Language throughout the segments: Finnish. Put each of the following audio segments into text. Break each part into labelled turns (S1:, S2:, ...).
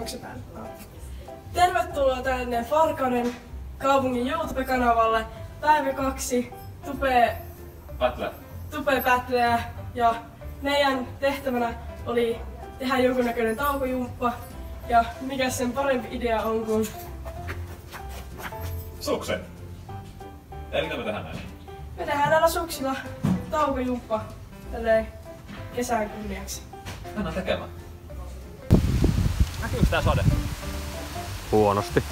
S1: Onko se päällä? No. Tervetuloa tänne Farkanen kaupungin YouTube-kanavalle. Päivä kaksi. Tupe,
S2: Pätlä.
S1: tupe pätleä ja meidän tehtävänä oli tehdä jonkunnäköinen taukojumppa. Ja mikä sen parempi idea on kuin
S2: Suksen. Eli mitä me tehdään näin?
S1: me tehdään näillä suksilla taukojumppa tälleen kesän kunniaksi.
S2: Mennään tekemään. Tää sade?
S3: Huonosti.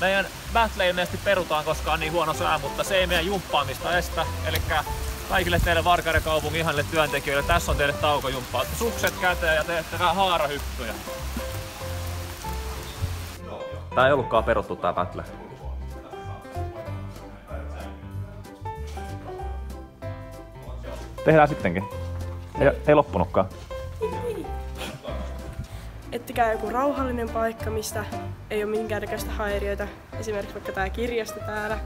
S2: Meidän battle ilmeisesti perutaan, koska on niin huono sää, mutta se ei meidän jumppaamista estä. Eli kaikille teille Varkauden kaupungin ihanille työntekijöille, tässä on teille taukojumppaa. Sukset käteen ja teette vähän haarahyppyjä.
S3: Tää ei ollutkaan peruttu tää battle. Tehdään sittenkin. Ei, ei loppunutkaan.
S1: Ettikää joku rauhallinen paikka, mistä ei ole minkäännäköistä häiriötä. Esimerkiksi vaikka tää kirjasto täällä.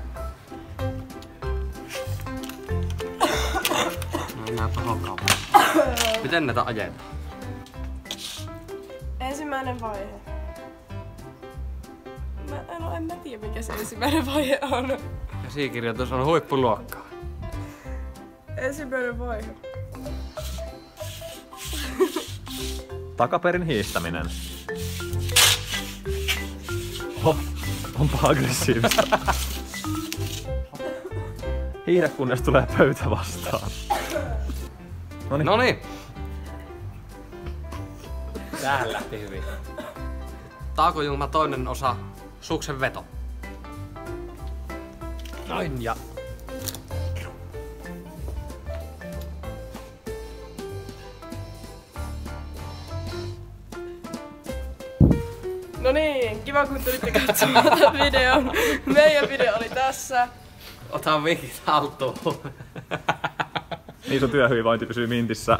S4: Kauppaan. Miten näitä ajetaan?
S1: Ensimmäinen vaihe. Mä, no en mä tiedä mikä se ensimmäinen vaihe on.
S4: Käsikirjoitus on huippuluokkaa.
S1: Ensimmäinen vaihe.
S3: Takaperin hiistäminen. Oh, onpa aggressiivista. Hiihdä kunnes tulee pöytä vastaan. Noniin.
S4: Noniin.
S2: Tää lähti hyvin.
S4: Taakojumma toinen osa. Suksen veto. Noin ja...
S1: No niin, kiva kun tulitte katsomaan tätä videon. Meidän video oli tässä.
S4: Ota vinkit haltuun.
S3: Niin sun työhyvinvointi pysyy mintissä.